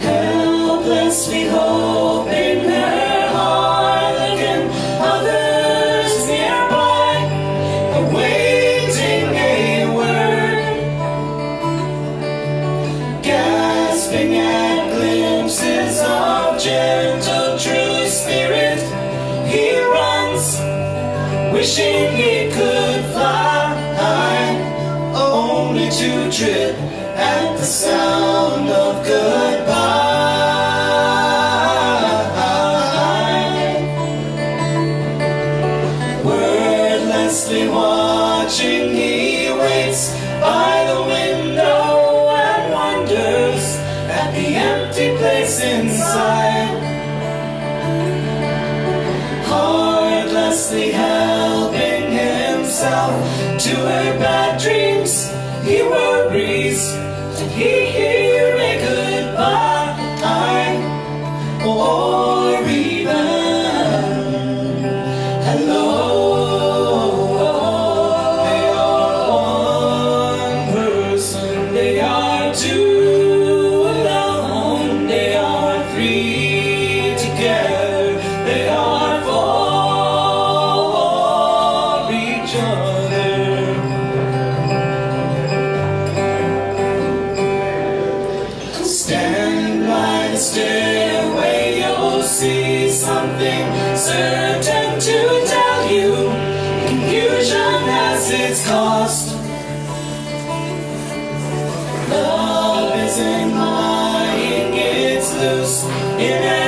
Helplessly hoping wishing he could fly, only to trip at the sound of goodbye. Wordlessly watching, he waits by the window and wonders at the empty place inside. Heartlessly helping himself to her bad dreams, he worries. Did he hear a goodbye? Or even hello? They are one person, they are two certain to tell you. Confusion has its cost. Love isn't lying, it's loose in